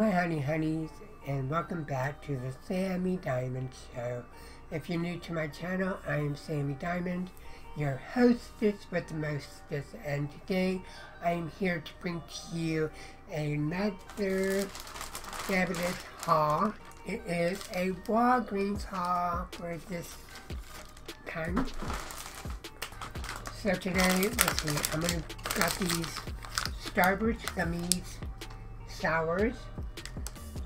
my honey honeys, and welcome back to the Sammi Diamond Show. If you're new to my channel, I am Sammi Diamond, your hostess with the mostest, and today I am here to bring to you another fabulous haul. It is a Walgreens haul for this time. So today, let's see, I'm gonna got these Starburst gummies sours.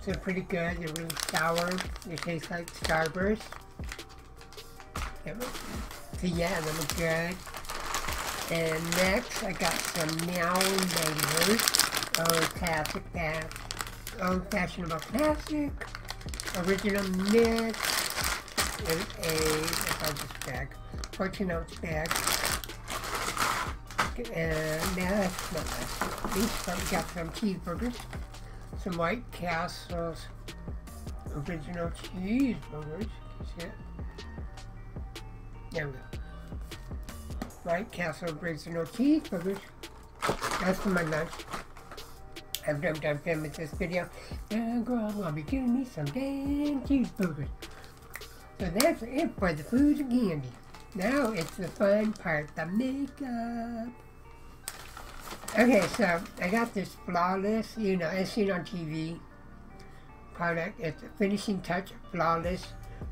They're pretty good. They're really sour. They taste like Starburst. So yeah, they look good. And next, I got some Meow Neighbors. Old oh, classic pack. Old oh, fashionable classic. Original mix. In a, if I bag, 14 ounce bag. And now that's not. These got some cheeseburgers some White Castle's original cheeseburgers. See it? There we go. White Castle original cheeseburgers. That's for my lunch. After I'm done filming this video, and girl, I'm gonna be giving me some damn cheeseburgers. So that's it for the food and candy. Now it's the fun part, the makeup. Okay, so I got this flawless, you know, as seen on TV product. It's a finishing touch flawless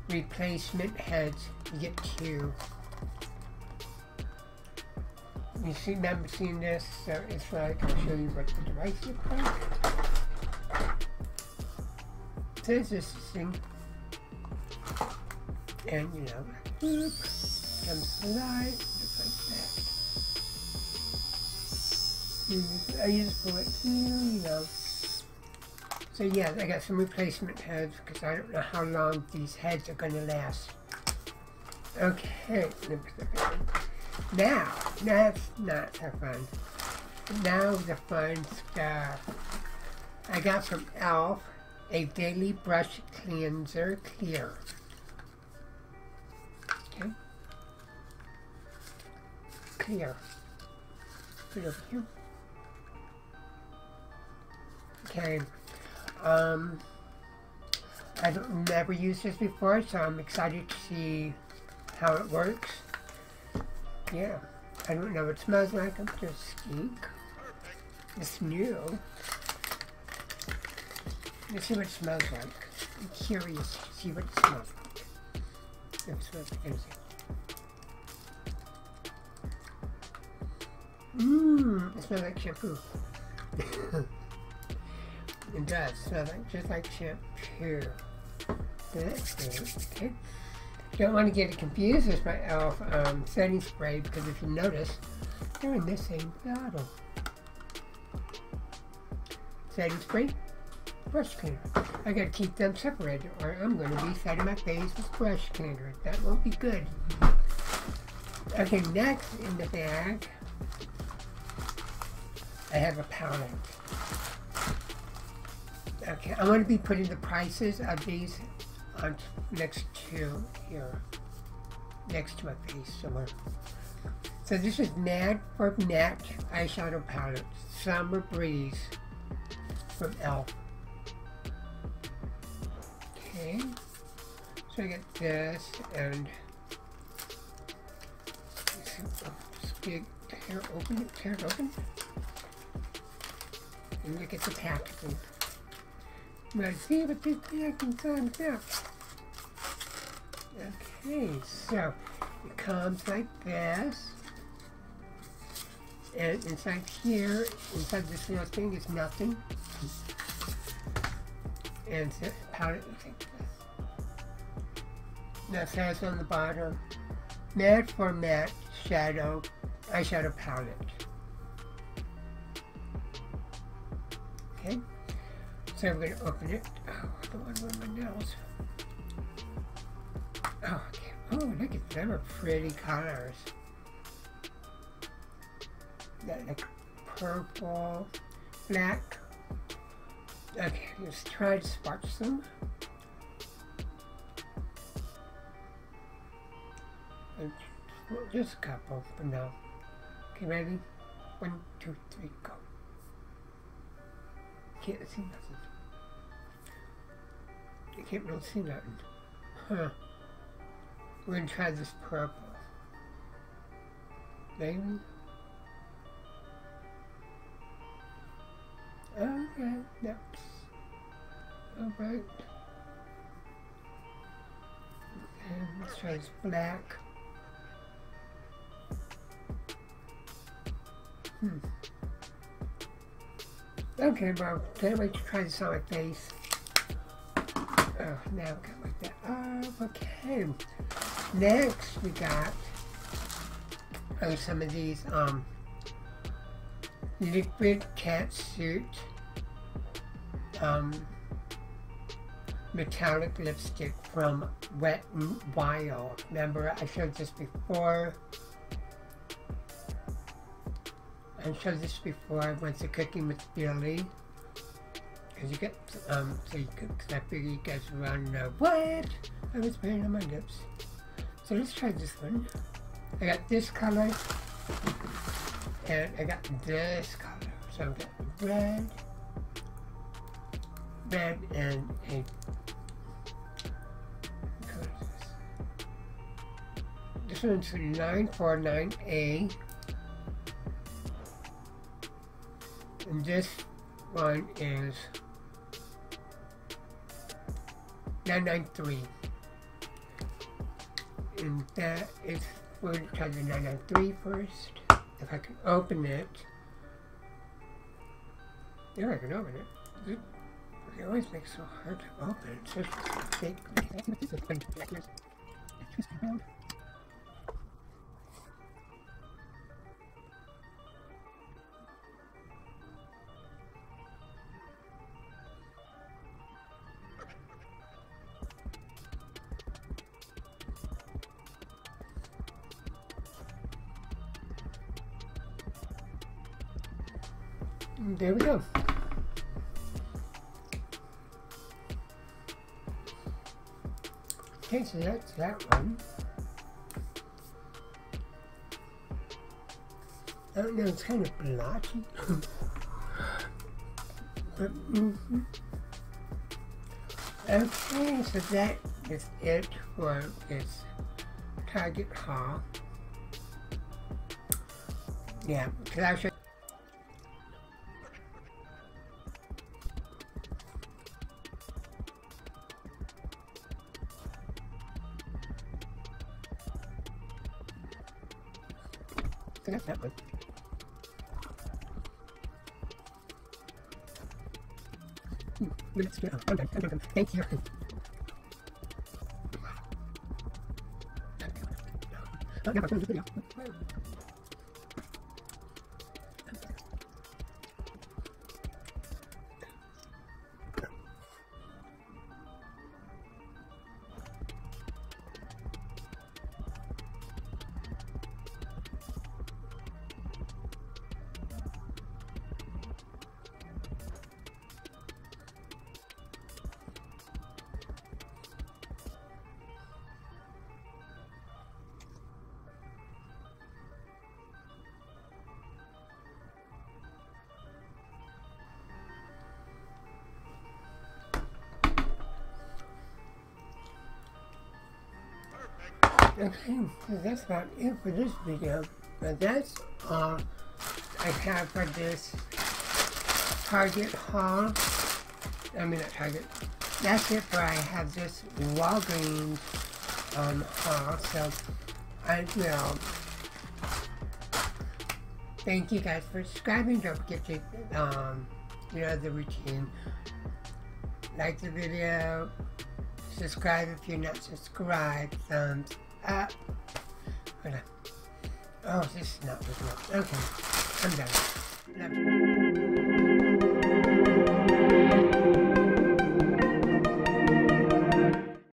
replacement heads. You get two. You see, remember seeing this? So it's like, I'll show you what the device looks like. So this is this thing. And, you know, whoop, comes to light. I use bullet here, you know. So yeah, I got some replacement heads because I don't know how long these heads are going to last. Okay, now, that's not so fun. Now the fun stuff. I got from e.l.f. a daily brush cleanser clear. Okay. Clear. Put it over here. Okay. Um, I've never used this before, so I'm excited to see how it works. Yeah. I don't know what it smells like. I'm just skink. It's new. Let's see what it smells like. I'm curious to see what it smells like. It smells like anything. Mmm, it smells like shampoo. It does smell like, just like shampoo. Good. Okay. Don't want to get it confused with my e.l.f. Um, setting spray because if you notice, they're in the same bottle. Setting spray, brush cleaner. I gotta keep them separated or I'm gonna be setting my face with brush cleaner. That won't be good. Okay, next in the bag, I have a palette. I'm going to be putting the prices of these on next to here, next to my face somewhere. So this is Mad for Matte eyeshadow palette, Summer Breeze from e.l.f. Okay, so I get this and just get tear open tear it open, and look at the packaging. See what this packaging comes out. Okay, so it comes like this. And inside here, inside this little thing is nothing. And it's powder like this. Now it says on the bottom, matte for matte shadow, eyeshadow palette. Okay. So I'm going to open it. Oh, the one with my nails. Oh. Oh, look at them are pretty colors. Got like purple, black. Okay, let's try to swatch them. Just a couple for now. Okay, ready? One, two, three, go. Can't see nothing. I can't really see nothing. Huh. We're gonna try this purple. Maybe? Okay, that's alright. And let's try this black. Hmm. Okay, well, can't wait to try this on my face. Oh, now got like that. Oh, okay. Next, we got oh, some of these um, liquid Catsuit um, metallic lipstick from Wet n Wild. Remember, I showed this before. I showed this before. I went to Cooking with Billy. Because you get, um, so you I figure you guys want to know what I was putting on my lips. So let's try this one. I got this color, and I got this color. So I've got red, red, and a this one's 949A. And this one is 993. And that is, we're going to try the 993 first. If I can open it. Yeah, I can open it. It, always makes it so hard to open. It's just fake. There we go. Okay, so that's that one. I don't know, it's kind of blotchy. but, mm -hmm. Okay, so that is it for this Target haul. Yeah, because I Forget that one. Hmm, let's go. I'm done. I'm done. Thank you. Oh, never Okay, that's about it for this video. But that's all I have for this Target haul. I mean, not Target. That's it for I have this Walgreens um, haul. So I will thank you guys for subscribing. Don't forget to, um, you know, the routine. Like the video, subscribe if you're not subscribed, thumbs uh. Oh, this is not looking up. Okay, I'm done.